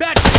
Bad.